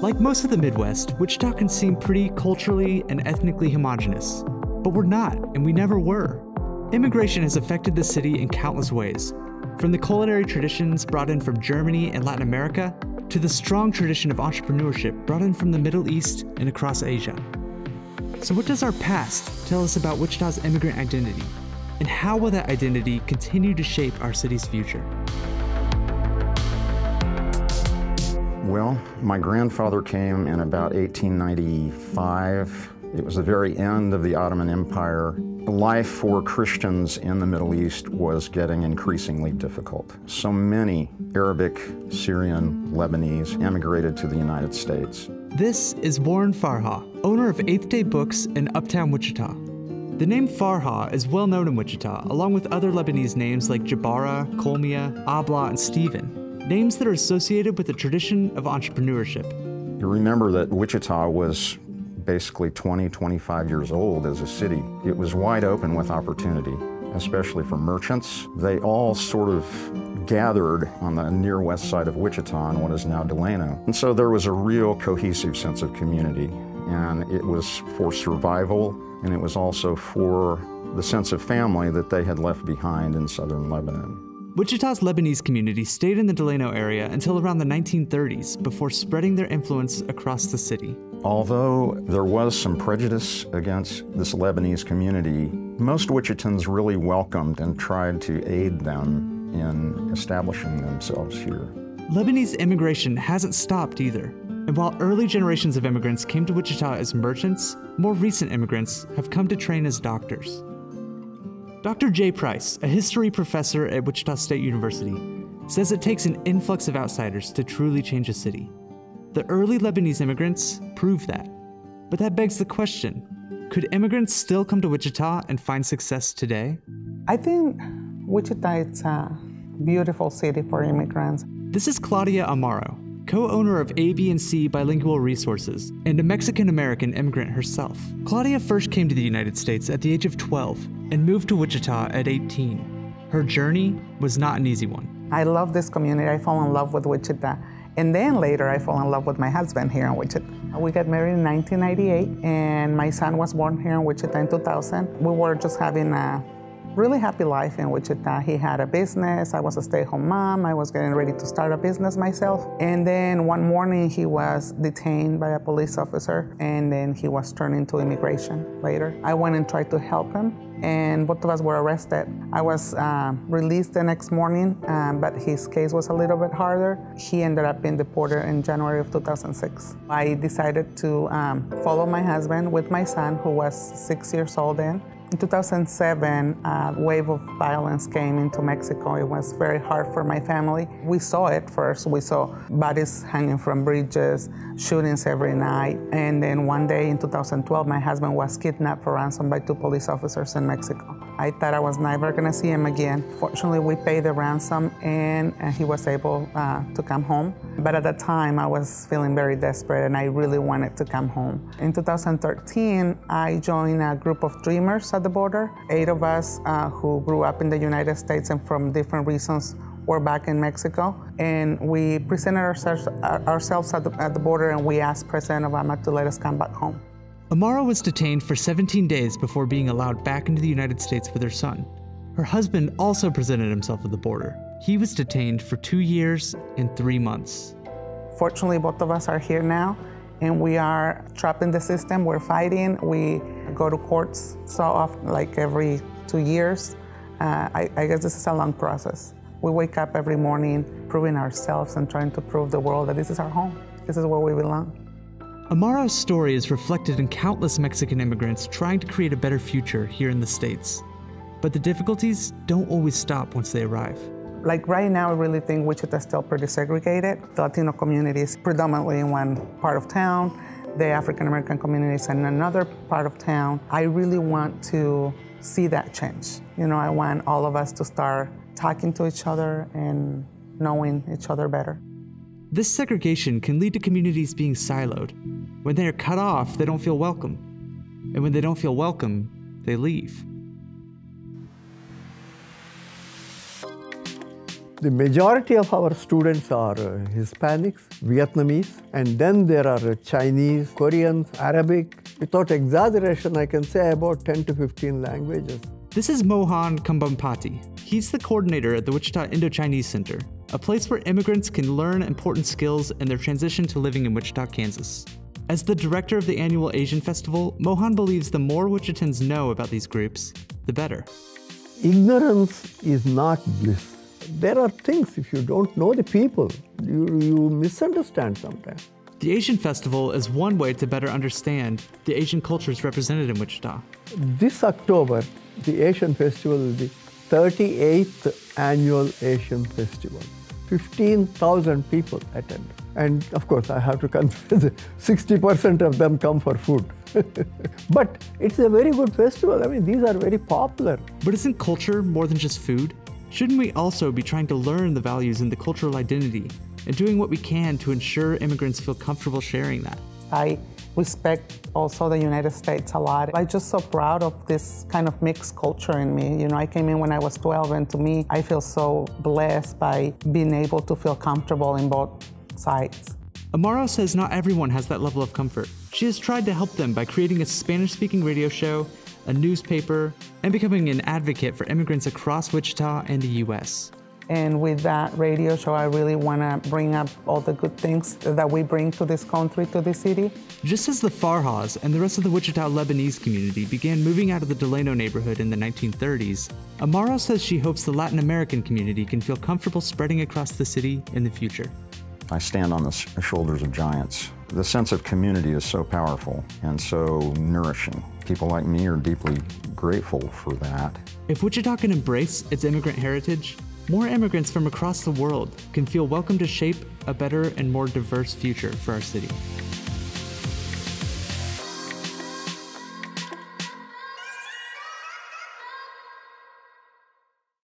Like most of the Midwest, Wichita can seem pretty culturally and ethnically homogenous. But we're not, and we never were. Immigration has affected the city in countless ways, from the culinary traditions brought in from Germany and Latin America, to the strong tradition of entrepreneurship brought in from the Middle East and across Asia. So, what does our past tell us about Wichita's immigrant identity? And how will that identity continue to shape our city's future? Well, my grandfather came in about 1895. It was the very end of the Ottoman Empire. Life for Christians in the Middle East was getting increasingly difficult. So many Arabic, Syrian, Lebanese emigrated to the United States. This is Warren Farha, owner of Eighth Day Books in Uptown Wichita. The name Farha is well known in Wichita, along with other Lebanese names like Jabara, Cohlmia, Ablah, and Stephen, names that are associated with the tradition of entrepreneurship. You remember that Wichita was basically 20, 25 years old as a city. It was wide open with opportunity, especially for merchants. They all sort of gathered on the near west side of Wichita in what is now Delano. And so there was a real cohesive sense of community. And it was for survival, and it was also for the sense of family that they had left behind in southern Lebanon. Wichita's Lebanese community stayed in the Delano area until around the 1930s before spreading their influence across the city. Although there was some prejudice against this Lebanese community, most Wichitans really welcomed and tried to aid them in establishing themselves here. Lebanese immigration hasn't stopped either. And while early generations of immigrants came to Wichita as merchants, more recent immigrants have come to train as doctors. Dr. Jay Price, a history professor at Wichita State University, says it takes an influx of outsiders to truly change a city. The early Lebanese immigrants prove that. But that begs the question could immigrants still come to Wichita and find success today? I think Wichita is a beautiful city for immigrants. This is Claudia Amaro, co owner of AB&C Bilingual Resources and a Mexican American immigrant herself. Claudia first came to the United States at the age of 12 and moved to Wichita at 18. Her journey was not an easy one. I love this community. I fall in love with Wichita. And then later, I fall in love with my husband here in Wichita. We got married in 1998, and my son was born here in Wichita in 2000. We were just having a really happy life in Wichita. He had a business. I was a stay-at-home mom. I was getting ready to start a business myself. And then one morning he was detained by a police officer and then he was turned into immigration later. I went and tried to help him and both of us were arrested. I was uh, released the next morning, um, but his case was a little bit harder. He ended up being deported in January of 2006. I decided to um, follow my husband with my son, who was six years old then, in 2007, a wave of violence came into Mexico. It was very hard for my family. We saw it first. We saw bodies hanging from bridges, shootings every night. And then one day in 2012, my husband was kidnapped for ransom by two police officers in Mexico. I thought I was never going to see him again. Fortunately, we paid the ransom and, and he was able uh, to come home. But at the time, I was feeling very desperate and I really wanted to come home. In 2013, I joined a group of dreamers at the border. Eight of us uh, who grew up in the United States and from different reasons were back in Mexico. And we presented ourselves, ourselves at, the, at the border and we asked President Obama to let us come back home. Amaro was detained for 17 days before being allowed back into the United States with her son. Her husband also presented himself at the border. He was detained for two years and three months. Fortunately, both of us are here now, and we are trapped in the system. We're fighting. We go to courts so often, like every two years. Uh, I, I guess this is a long process. We wake up every morning proving ourselves and trying to prove the world that this is our home. This is where we belong. Amaro's story is reflected in countless Mexican immigrants trying to create a better future here in the States. But the difficulties don't always stop once they arrive. Like right now, I really think Wichita is still pretty segregated. The Latino community is predominantly in one part of town, the African American communities in another part of town. I really want to see that change. You know, I want all of us to start talking to each other and knowing each other better. This segregation can lead to communities being siloed. When they are cut off, they don't feel welcome. And when they don't feel welcome, they leave. The majority of our students are uh, Hispanics, Vietnamese, and then there are uh, Chinese, Koreans, Arabic. Without exaggeration, I can say about 10 to 15 languages. This is Mohan Kambampati. He's the coordinator at the Wichita Indo-Chinese Center, a place where immigrants can learn important skills in their transition to living in Wichita, Kansas. As the director of the annual Asian Festival, Mohan believes the more Wichitans know about these groups, the better. Ignorance is not bliss. There are things, if you don't know the people, you, you misunderstand sometimes. The Asian Festival is one way to better understand the Asian cultures represented in Wichita. This October, the Asian Festival will be 38th annual Asian Festival. 15,000 people attend. And of course, I have to confess, 60% of them come for food. but it's a very good festival. I mean, these are very popular. But isn't culture more than just food? Shouldn't we also be trying to learn the values and the cultural identity and doing what we can to ensure immigrants feel comfortable sharing that? I respect also the United States a lot. I'm just so proud of this kind of mixed culture in me. You know, I came in when I was 12, and to me, I feel so blessed by being able to feel comfortable in both sides. Amaro says not everyone has that level of comfort. She has tried to help them by creating a Spanish speaking radio show, a newspaper, and becoming an advocate for immigrants across Wichita and the U.S. And with that radio show, I really want to bring up all the good things that we bring to this country, to this city. Just as the Farhas and the rest of the Wichita Lebanese community began moving out of the Delano neighborhood in the 1930s, Amaro says she hopes the Latin American community can feel comfortable spreading across the city in the future. I stand on the shoulders of giants. The sense of community is so powerful and so nourishing. People like me are deeply grateful for that. If Wichita can embrace its immigrant heritage, more immigrants from across the world can feel welcome to shape a better and more diverse future for our city.